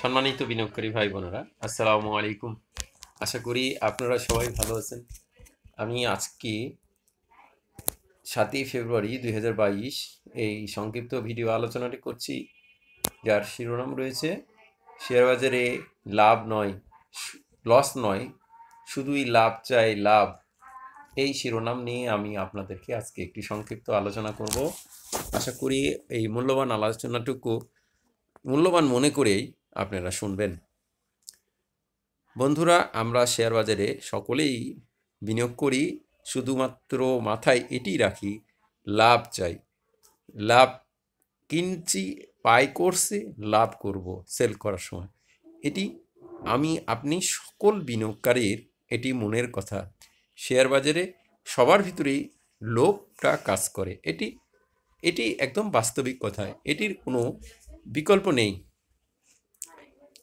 সম্মানিত বিনিয়োগকারী ভাই বোনেরা, আসসালামু আলাইকুম। আশা করি আপনারা সবাই ভালো আছেন। আমি আজকে সাতই ফেব্রুয়ারি দু হাজার বাইশ এই সংক্ষিপ্ত ভিডিও আলোচনাটি করছি, যার শিরোনাম রয়েছে, শেয়ার বাজারে লাভ নয়, লস নয়, শুধুই লাভ চাই লাভ। এই শিরোনাম নিয়ে আমি আপনাদেরকে আজকে একটি সংক্ষিপ্ত আলোচনা করব। আশা করি এই মূল্যবান আলোচনাটুকু মূল্যবান মনে করেই আপনারা শুনবেন। বন্ধুরা, আমরা শেয়ার বাজারে সকলেই বিনিয়োগ করি, শুধুমাত্র মাথায় এটি রাখি, লাভ চাই। লাভ কিনছি, পাই করছে, লাভ করব, সেল করার সময়। এটি আমি, আপনি সকল বিনিয়োগকারীর, এটি মনের কথা। শেয়ার বাজারে সবার ভিতরেই লোভটা কাজ করে। এটি এটি একদম বাস্তবিক কথা। এটির কোনো বিকল্প নেই।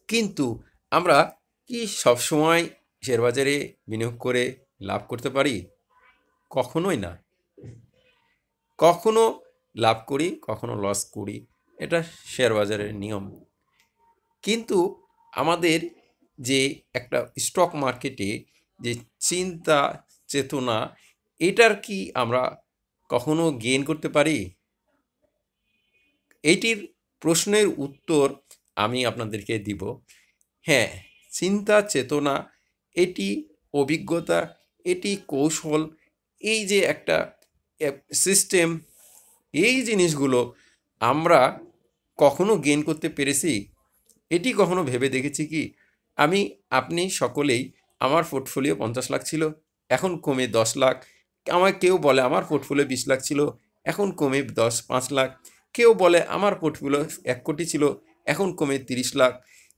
কিন্তু আমরা কি সবসময় শেয়ার বাজারে বিনিয়োগ করে লাভ করতে পারি? কখনোই না। কখনো লাভ করি, কখনো লস করি, এটা শেয়ার বাজারের নিয়ম। কিন্তু আমাদের যে একটা স্টক মার্কেটে যে চিন্তা, চেতনা, এটার কি আমরা কখনো গেইন করতে পারি? এটির প্রশ্নের উত্তর আমি আপনাদেরকে দিব। হ্যাঁ চিন্তা, চেতনা, এটি অভিজ্ঞতা, এটি কৌশল, এই যে একটা সিস্টেম এই জিনিসগুলো আমরা কখনো গেইন করতে পেরেছি? এটি কখনো ভেবে দেখেছি কি? আমি, আপনি সকলেই আমার পোর্টফোলিও পঞ্চাশ লাখ ছিল, এখন কমে দশ লাখ। আমার কেউ বলে আমার পোর্টফোলিও বিশ লাখ ছিল, এখন কমে দশ, পাঁচ লাখ। কেউ বলে আমার পোর্টফোলিও এক কোটি ছিল এখন কমে তিরিশ লাখ।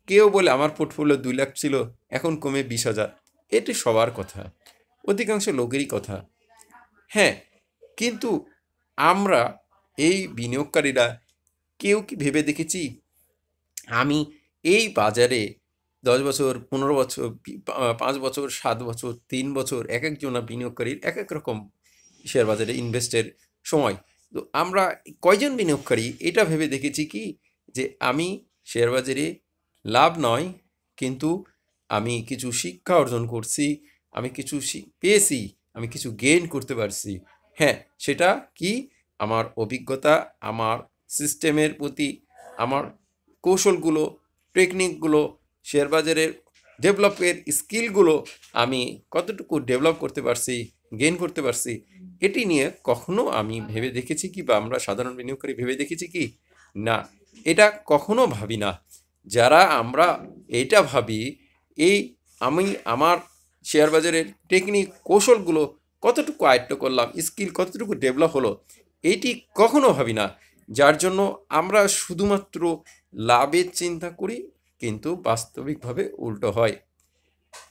কেউ বলে আমার পোর্টফোলিও দুই লাখ ছিল, এখন কমে বিশ হাজার। এটি সবার কথা। অধিকাংশ লোকেরই কথা। হ্যাঁ কিন্তু আমরা, এই বিনিয়োগকারীরা, কেউ কি ভেবে দেখেছি? আমি এই বাজারে দশ বছর, পনেরো বছর পাঁচ বছর, সাত বছর, তিন বছর, এক একজনা বিনিয়োগকারীর এক এক রকম শেয়ার বাজারে ইনভেস্টের সময়। তো আমরা কয়জন বিনিয়োগকারী? এটা ভেবে দেখেছি কি যে আমি শেয়ার বাজারে লাভ নয়, কিন্তু আমি কিছু শিক্ষা অর্জন করছি, আমি কিছু পেয়েছি, আমি কিছু গেইন করতে পারছি। হ্যাঁ সেটা কি? আমার অভিজ্ঞতা, আমার সিস্টেমের প্রতি আমার কৌশলগুলো টেকনিকগুলো শেয়ার বাজারের ডেভেলপের স্কিলগুলো আমি কতটুকু ডেভেলপ করতে পারছি গেইন করতে পারছি, এটি নিয়ে কখনো আমি ভেবে দেখেছি কি বা আমরা সাধারণ বিনিয়োগকারী ভেবে দেখেছি কি? না এটা কখনো ভাবি না। যারা আমরা এটা ভাবি, এই আমি আমার শেয়ার বাজারের টেকনিক কৌশলগুলো কতটুকু আয়ত্ত করলাম, স্কিল কতটুকু ডেভেলপ হলো, এটি কখনো ভাবি না। যার জন্য আমরা শুধুমাত্র লাভের চিন্তা করি, কিন্তু বাস্তবিকভাবে উল্টো হয়।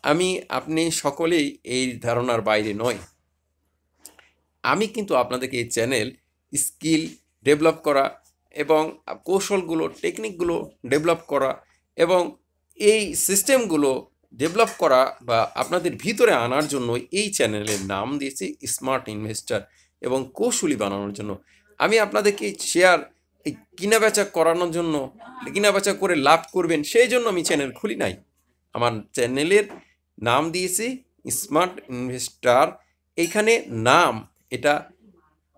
আমি, আপনি সকলেই এই ধারণার বাইরে নয়। আমি কিন্তু আপনাদেরকে এই চ্যানেল স্কিল ডেভেলপ করা এবং কৌশলগুলো টেকনিকগুলো ডেভেলপ করা এবং এই সিস্টেমগুলো ডেভেলপ করা বা আপনাদের ভিতরে আনার জন্য এই চ্যানেলের নাম দিয়েছি স্মার্ট ইনভেস্টার এবং কৌশলী বানানোর জন্য। আমি আপনাদেরকে শেয়ার এই কিনা বেচা করানোর জন্য কিনা বেচা করে লাভ করবেন, সেই জন্য আমি চ্যানেল খুলি নাই। আমার চ্যানেলের নাম দিয়েছি স্মার্ট ইনভেস্টার এইখানে নাম, এটা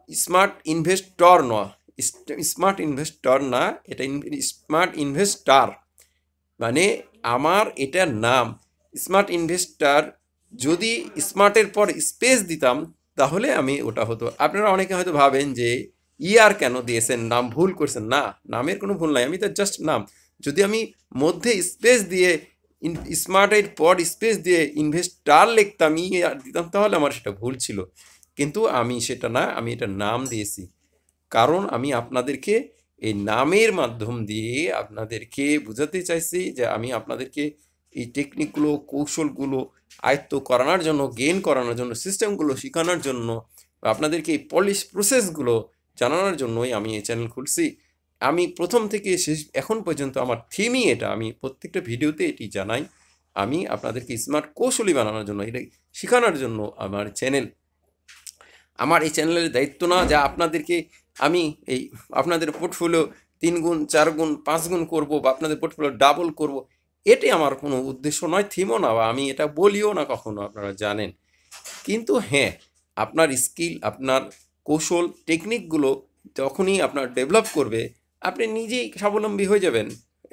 স্মার্ট ইনভেস্টর নয় স্মার্ট ইনভেস্টর না, এটা স্মার্ট ইনভেস্টার। মানে আমার এটার নাম। স্মার্ট ইনভেস্টার, যদি স্মার্টের পর স্পেস দিতাম, তাহলে আমি ওটা হতো। আপনারা অনেকে হয়তো ভাবেন যে, ইয়ার কেন দিয়েছেন? নাম ভুল করছেন। না, নামের কোনো ভুল নাই। আমি তো জাস্ট নাম। যদি আমি মধ্যে স্পেস দিয়ে স্মার্টের পর স্পেস দিয়ে ইনভেস্টার লিখতাম, ইয়ার দিতাম, তাহলে আমার সেটা ভুল ছিল। কিন্তু আমি সেটা না, আমি এটা নাম দিয়েছি। কারণ আমি আপনাদেরকে এই নামের মাধ্যম দিয়ে আপনাদেরকে বোঝাতে চাইছি যে আমি আপনাদেরকে এই টেকনিকগুলো কৌশলগুলো আয়ত্ত করানোর জন্য গেইন করানোর জন্য সিস্টেমগুলো শেখানোর জন্য আপনাদেরকে এই পলিশ প্রসেসগুলো জানানোর জন্যই আমি এই চ্যানেল খুলছি। আমি প্রথম থেকে শেষ, এখন পর্যন্ত আমার থিমই এটা। আমি প্রত্যেকটা ভিডিওতে এটি জানাই। আমি আপনাদেরকে স্মার্ট কৌশলী বানানোর জন্য, এটা শেখানোর জন্য আমার চ্যানেল আমার এই চ্যানেলের দায়িত্ব না যা আপনাদেরকে আমি এই আপনাদের পোর্টফোলিও তিন গুণ, চার গুণ, পাঁচ গুণ করব বা আপনাদের পোর্টফোলিও ডাবল করব এটি আমার কোনো উদ্দেশ্য নয় থিমও না বা আমি এটা বলিও না কখনো, আপনারা জানেন। কিন্তু হ্যাঁ আপনার স্কিল আপনার কৌশল টেকনিকগুলো যখনই আপনার ডেভেলপ করবে, আপনি নিজেই স্বাবলম্বী হয়ে যাবেন।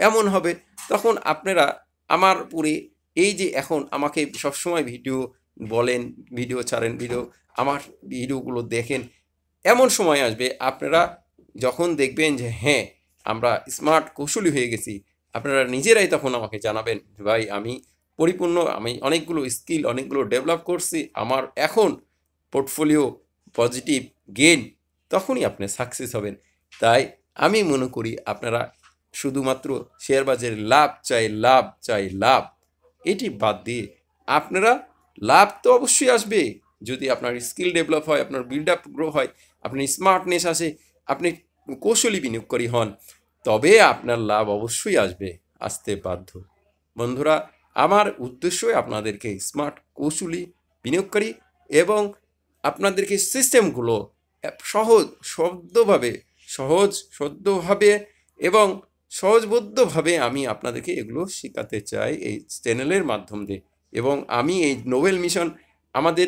এমন হবে, তখন আপনারা আমার পুরে এই যে এখন আমাকে সবসময় ভিডিও বলেন, ভিডিও ছাড়েন, ভিডিও আমার ভিডিওগুলো দেখেন, এমন সময় আসবে আপনারা যখন দেখবেন যে হ্যাঁ আমরা স্মার্ট কৌশলী হয়ে গেছি, আপনারা নিজেরাই তখন আমাকে জানাবেন ভাই আমি পরিপূর্ণ, আমি অনেকগুলো স্কিল অনেকগুলো ডেভেলপ করছি, আমার এখন পোর্টফোলিও পজিটিভ গেন তখনই আপনি সাকসেস হবেন। তাই আমি মনে করি আপনারা শুধুমাত্র শেয়ার বাজারে লাভ চাই লাভ চাই, লাভ, এটি বাদ দিয়ে আপনারা, লাভ তো অবশ্যই আসবে। যদি আপনার স্কিল ডেভেলপ হয়, আপনার বিল্ড আপ গ্রো হয়, আপনি স্মার্টনেস আসে, আপনি কৌশলী বিনিয়োগকারী হন, তবে আপনার লাভ অবশ্যই আসবে, আসতে বাধ্য। বন্ধুরা, আমার উদ্দেশ্যই আপনাদেরকে স্মার্ট কৌশলী বিনিয়োগকারী এবং আপনাদেরকে সিস্টেমগুলো সহজ, শব্দভাবে, সহজ, সদ্যভাবে এবং সহজবদ্ধভাবে আমি আপনাদেরকে এগুলো শেখাতে চাই এই চ্যানেলের মাধ্যম দিয়ে। এবং আমি এই নোবেল মিশন আমাদের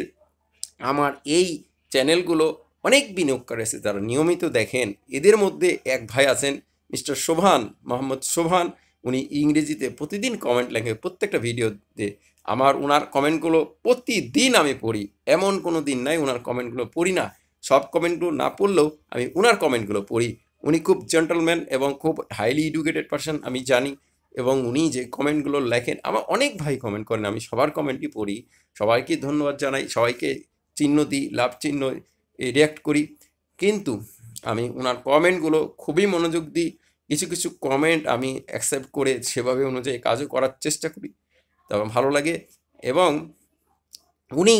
আমার এই চ্যানেলগুলো অনেক বিনিয়োগকারী আছে তারা নিয়মিত দেখেন। এদের মধ্যে এক ভাই আছেন মিস্টার শোভান, মোহাম্মদ শোভান। উনি ইংরেজিতে প্রতিদিন কমেন্ট লেখে, প্রত্যেকটা ভিডিওতে। আমার ওনার কমেন্টগুলো প্রতিদিন আমি পড়ি। এমন কোনো দিন নাই ওনার কমেন্টগুলো পড়ি না। সব কমেন্টগুলো না পড়লেও আমি ওনার কমেন্টগুলো পড়ি। উনি খুব জেন্টলম্যান এবং খুব হাইলি এডুকেটেড পারসন আমি জানি। এবং উনি যে কমেন্টগুলো লেখেন, আমার অনেক ভাই কমেন্ট করেন, আমি সবার কমেন্টই পড়ি। সবাইকে ধন্যবাদ জানাই, সবাইকে চিহ্ন দিই, লাভ চিহ্ন রিয়াক্ট করি। কিন্তু আমি ওনার কমেন্টগুলো খুবই মনোযোগ দিই। কিছু কিছু কমেন্ট আমি অ্যাকসেপ্ট করে সেভাবে অনুযায়ী কাজও করার চেষ্টা করি। তবে ভালো লাগে এবং উনি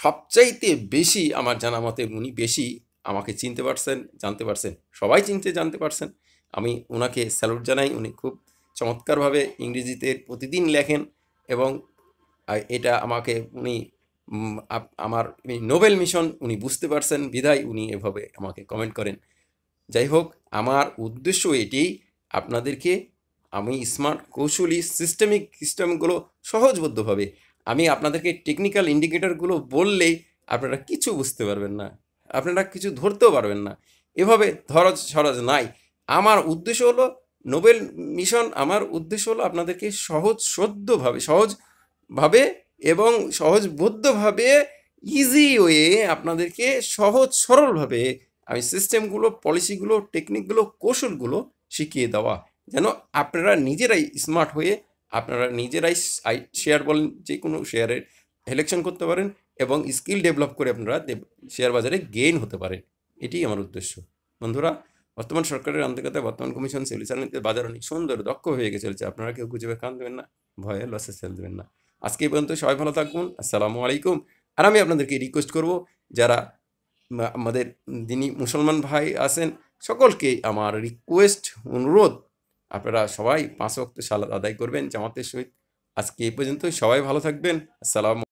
সবচাইতে বেশি আমার জানা মতে উনি বেশি আমাকে চিনতে পারছেন, জানতে পারছেন, সবাই চিনতে, জানতে পারছেন। আমি ওনাকে স্যালুট জানাই, উনি খুব চমৎকারভাবে ইংরেজিতে প্রতিদিন লেখেন এবং এটা আমাকে উনি আমার নোবেল মিশন উনি বুঝতে পারছেন, বিধায় উনি এভাবে আমাকে কমেন্ট করেন। যাই হোক, আমার উদ্দেশ্য এটি, আপনাদেরকে আমি স্মার্ট কৌশলী সিস্টেমিক সিস্টেমগুলো সহজবদ্ধভাবে আমি আপনাদেরকে টেকনিক্যাল ইন্ডিকেটরগুলো বললেই আপনারা কিছু বুঝতে পারবেন না, আপনারা কিছু ধরতেও পারবেন না। এভাবে ধরজ সরজ নাই। আমার উদ্দেশ্য হলো, নোবেল মিশন আমার উদ্দেশ্য হলো আপনাদেরকে সহজ, সদ্যভাবে, সহজভাবে এবং সহজবদ্ধভাবে ইজি ওয়ে আপনাদেরকে সহজ সরলভাবে আমি সিস্টেমগুলো পলিসিগুলো টেকনিকগুলো কৌশলগুলো শিখিয়ে দেওয়া। যেন আপনারা নিজেরাই স্মার্ট হয়ে আপনারা নিজেরাই শেয়ার বলেন, যে কোনো শেয়ারের সিলেকশন করতে পারেন এবং স্কিল ডেভেলপ করে আপনারা শেয়ার বাজারে গেইন হতে পারেন। এটি আমার উদ্দেশ্য। বন্ধুরা, বর্তমান সরকারের আন্তর্জাতিক বর্তমান কমিশন সেলিসানিতে বাজার অনেক সুন্দর, দক্ষ হয়ে গেছে, আপনারা কেউ খুঁজে কান দেবেন না, ভয়ে লসে সেল দেবেন না। আজকে এই পর্যন্ত সবাই ভালো থাকুন, আসসালামু আলাইকুম। আর আমি আপনাদেরকে রিকোয়েস্ট করব, যারা আমাদের যিনি মুসলমান ভাই আছেন, সকলকে আমার রিকোয়েস্ট অনুরোধ, আপনারা সবাই পাঁচ ওয়াক্ত সালাদ আদায় করবেন জামাতের সহিত। আজকে এই পর্যন্ত সবাই ভালো থাকবেন, আসসালাম